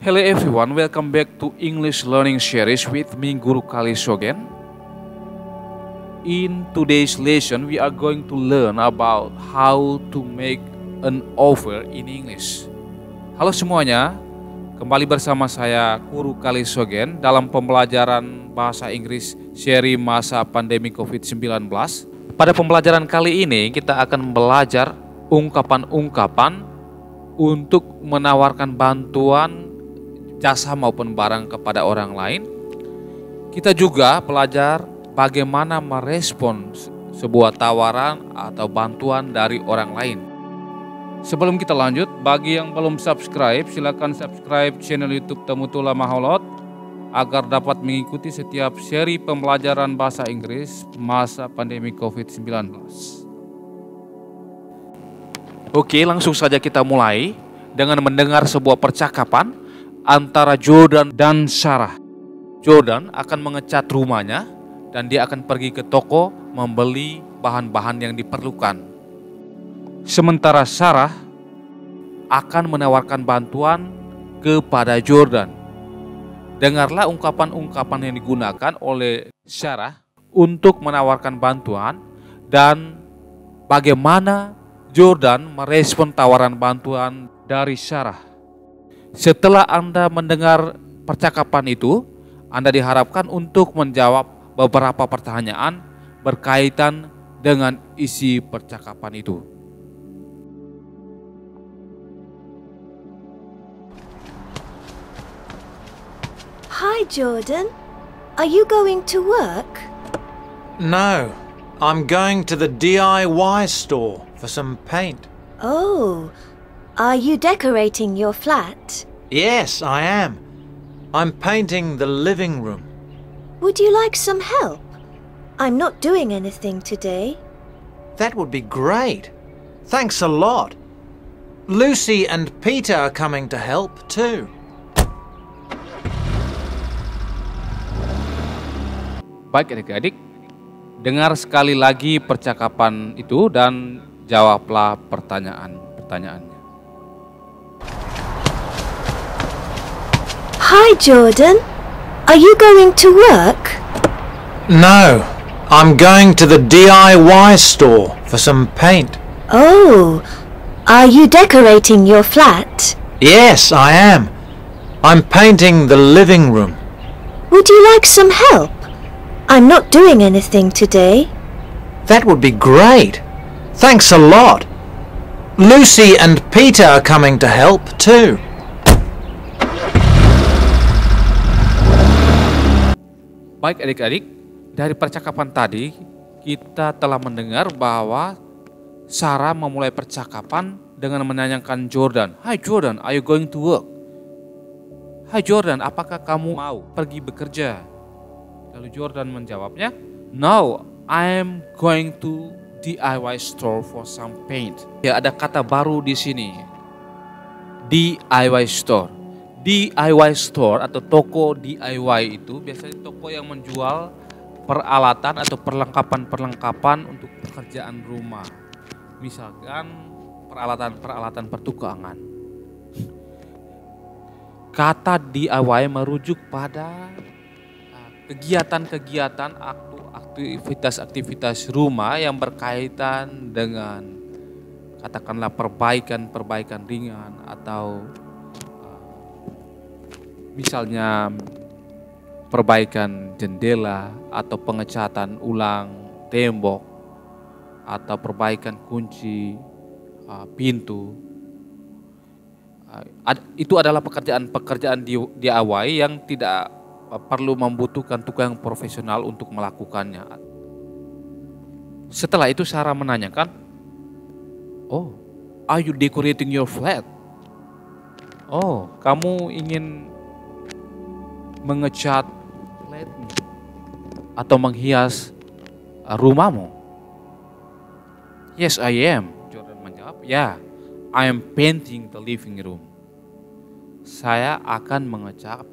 Hello everyone, welcome back to English Learning Series with me Guru Kali Sogen. In today's lesson, we are going to learn about how to make an offer in English. Halo semuanya, kembali bersama saya Guru Kali Sogen dalam pembelajaran bahasa Inggris seri masa pandemi COVID-19. Pada pembelajaran kali ini kita akan belajar ungkapan-ungkapan untuk menawarkan bantuan jasa maupun barang kepada orang lain. Kita juga belajar bagaimana merespon sebuah tawaran atau bantuan dari orang lain. Sebelum kita lanjut, bagi yang belum subscribe, silakan subscribe channel YouTube Temutula Maholot agar dapat mengikuti setiap seri pembelajaran bahasa Inggris masa pandemi COVID-19. Oke, langsung saja kita mulai dengan mendengar sebuah percakapan antara Jordan dan Sarah. Jordan akan mengecat rumahnya dan dia akan pergi ke toko membeli bahan-bahan yang diperlukan. Sementara Sarah akan menawarkan bantuan kepada Jordan. Dengarlah ungkapan-ungkapan yang digunakan oleh Sarah untuk menawarkan bantuan dan bagaimana Jordan merespon tawaran bantuan dari Sarah. Setelah Anda mendengar percakapan itu, Anda diharapkan untuk menjawab beberapa pertanyaan berkaitan dengan isi percakapan itu. Hi, Jordan. Are you going to work? No, I'm going to the DIY store for some paint. Oh, are you decorating your flat? Yes, I am. I'm painting the living room. Would you like some help? I'm not doing anything today. That would be great. Thanks a lot. Lucy and Peter are coming to help too. Baik adik-adik, dengar sekali lagi percakapan itu dan jawablah pertanyaan-pertanyaannya. Hi, Jordan. Are you going to work? No, I'm going to the DIY store for some paint. Oh, are you decorating your flat? Yes, I am. I'm painting the living room. Would you like some help? I'm not doing anything today. That would be great. Thanks a lot. Lucy and Peter are coming to help too. Baik adik-adik, dari percakapan tadi kita telah mendengar bahwa Sarah memulai percakapan dengan menanyakan Jordan, "Hai Jordan, are you going to work?" "Hai Jordan, apakah kamu mau pergi bekerja?" Lalu Jordan menjawabnya, "No, I'm going to DIY store for some paint." Ya, ada kata baru di sini. DIY store. DIY store atau toko DIY itu biasanya toko yang menjual peralatan atau perlengkapan-perlengkapan untuk pekerjaan rumah. Misalkan peralatan-peralatan pertukangan. Kata DIY merujuk pada uh, kegiatan-kegiatan aktivitas-aktivitas rumah yang berkaitan dengan katakanlah perbaikan-perbaikan ringan atau misalnya perbaikan jendela atau pengecatan ulang tembok atau perbaikan kunci uh, pintu uh, itu adalah pekerjaan-pekerjaan DIY yang tidak uh, perlu membutuhkan tukang profesional untuk melakukannya. Setelah itu Sarah menanyakan, "Oh, are you decorating your flat?" Oh, kamu ingin mengecat atau menghias uh, rumahmu? Yes, I am. Jordan menjawab, ya, I am painting the living room. Saya akan mengecat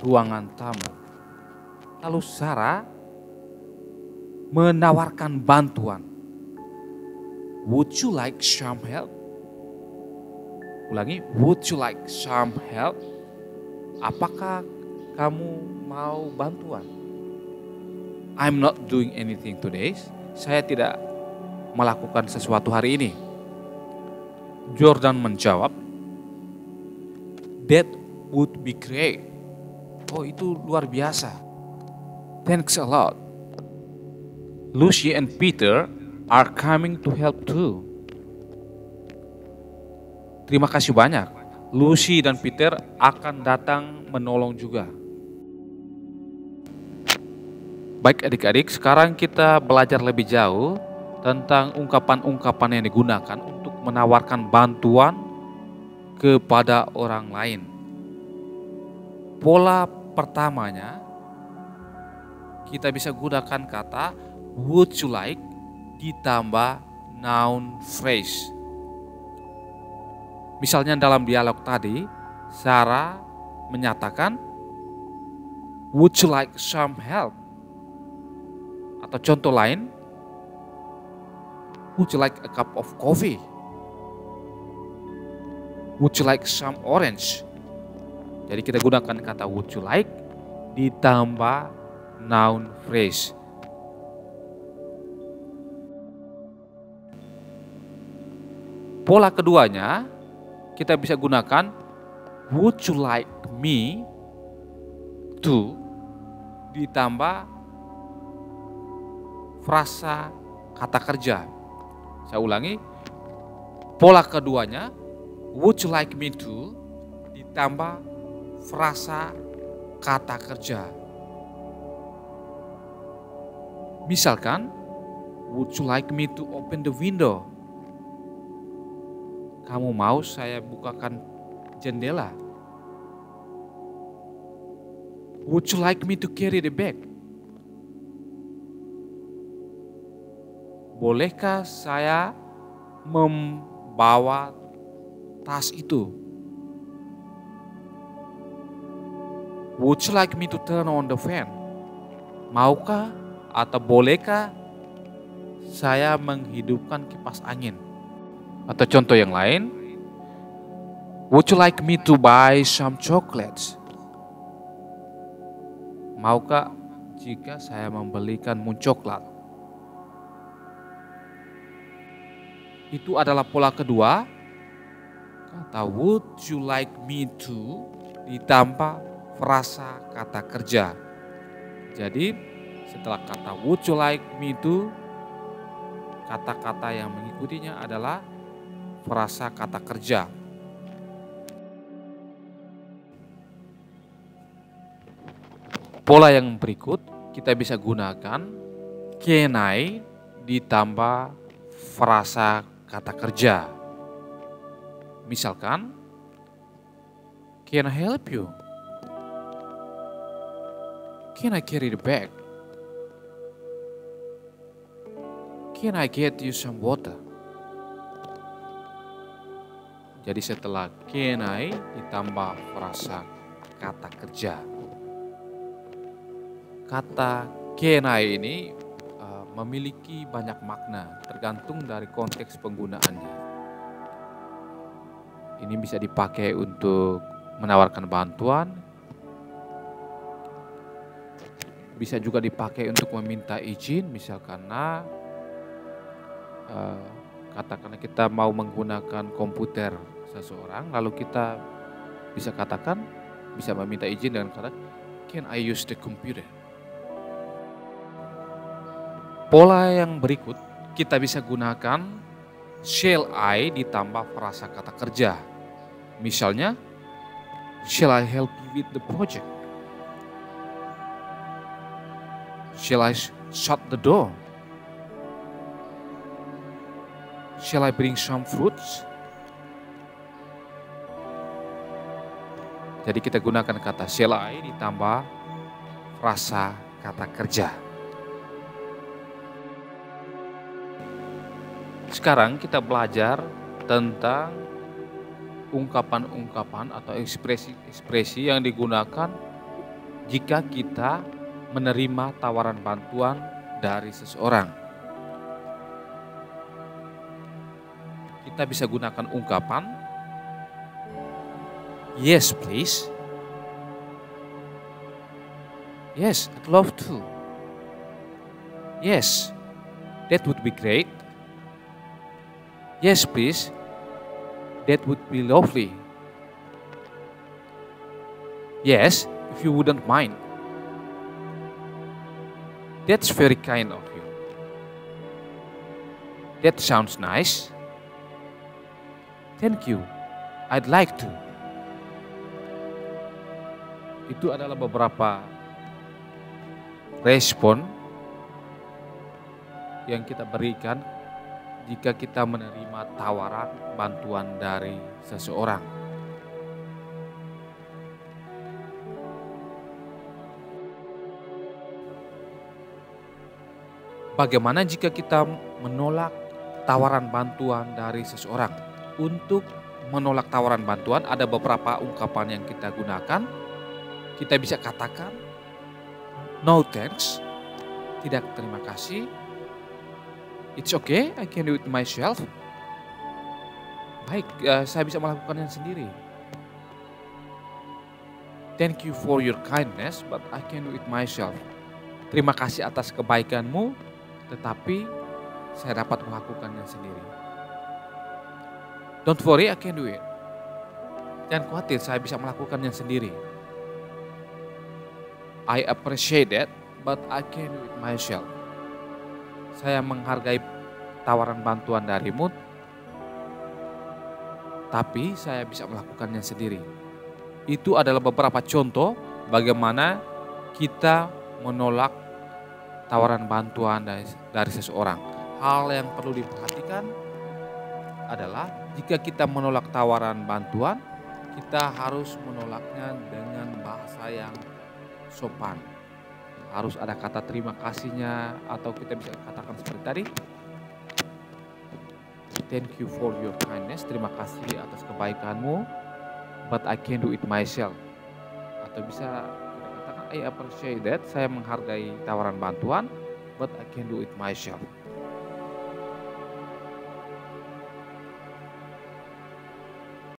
ruangan tamu. Lalu Sarah menawarkan bantuan. Would you like some help? Ulangi, would you like some help? Apakah kamu mau bantuan? I'm not doing anything today. Saya tidak melakukan sesuatu hari ini. Jordan menjawab, That would be great. Oh itu luar biasa. Thanks a lot. Lucy and Peter are coming to help too. Terima kasih banyak. Lucy dan Peter akan datang menolong juga. Baik adik-adik, sekarang kita belajar lebih jauh tentang ungkapan-ungkapan yang digunakan untuk menawarkan bantuan kepada orang lain. Pola pertamanya kita bisa gunakan kata would you like ditambah noun phrase. Misalnya dalam dialog tadi, Sarah menyatakan would you like some help? Atau contoh lain, would you like a cup of coffee? Would you like some orange? Jadi kita gunakan kata would you like ditambah noun phrase. Pola keduanya kita bisa gunakan would you like me to ditambah frasa kata kerja. Saya ulangi, pola keduanya would you like me to ditambah frasa kata kerja. Misalkan, would you like me to open the window? Kamu mau saya bukakan jendela? Would you like me to carry the bag? Bolehkah saya membawa tas itu? Would you like me to turn on the fan? Maukah atau bolehkah saya menghidupkan kipas angin? Atau contoh yang lain, Would you like me to buy some chocolates? Maukah jika saya membelikanmu coklat? Itu adalah pola kedua. Kata would you like me to ditambah frasa kata kerja. Jadi setelah kata would you like me to kata-kata yang mengikutinya adalah frasa kata kerja. Pola yang berikut kita bisa gunakan can I ditambah frasa kata kerja. Misalkan, can I help you? Can I carry the bag? Can I get you some water? Jadi setelah can I ditambah frasa kata kerja. Kata can I ini uh, memiliki banyak makna tergantung dari konteks penggunaannya. Ini bisa dipakai untuk menawarkan bantuan, bisa juga dipakai untuk meminta izin, misalkan nah, uh, katakanlah kita mau menggunakan komputer seseorang, lalu kita bisa katakan, bisa meminta izin dengan kata, Can I use the computer? Pola yang berikut kita bisa gunakan shall I ditambah frasa kata kerja. Misalnya, shall I help you with the project? Shall I shut the door? Shall I bring some fruits? Jadi kita gunakan kata shall I ditambah frasa kata kerja. Sekarang kita belajar tentang ungkapan-ungkapan atau ekspresi-ekspresi yang digunakan jika kita menerima tawaran bantuan dari seseorang. Kita bisa gunakan ungkapan Yes, please. Yes, I'd love to. Yes, that would be great. Yes, please. That would be lovely. Yes, if you wouldn't mind. That's very kind of you. That sounds nice. Thank you. I'd like to. Itu adalah beberapa respon yang kita berikan jika kita menerima tawaran bantuan dari seseorang. Bagaimana jika kita menolak tawaran bantuan dari seseorang? Untuk menolak tawaran bantuan ada beberapa ungkapan yang kita gunakan. Kita bisa katakan no thanks, tidak terima kasih. It's okay, I can do it myself. Baik, uh, saya bisa melakukannya sendiri. Thank you for your kindness, but I can do it myself. Terima kasih atas kebaikanmu, tetapi saya dapat melakukannya sendiri. Don't worry, I can do it. Jangan khawatir, saya bisa melakukannya sendiri. I appreciate that, but I can do it myself. Saya menghargai tawaran bantuan darimu, tapi saya bisa melakukannya sendiri. Itu adalah beberapa contoh bagaimana kita menolak tawaran bantuan dari, dari seseorang. Hal yang perlu diperhatikan adalah jika kita menolak tawaran bantuan, kita harus menolaknya dengan bahasa yang sopan. Harus ada kata terima kasihnya atau kita bisa katakan seperti tadi. Thank you for your kindness. Terima kasih atas kebaikanmu. But I can do it myself. Atau bisa kita katakan I appreciate that. Saya menghargai tawaran bantuan. But I can do it myself.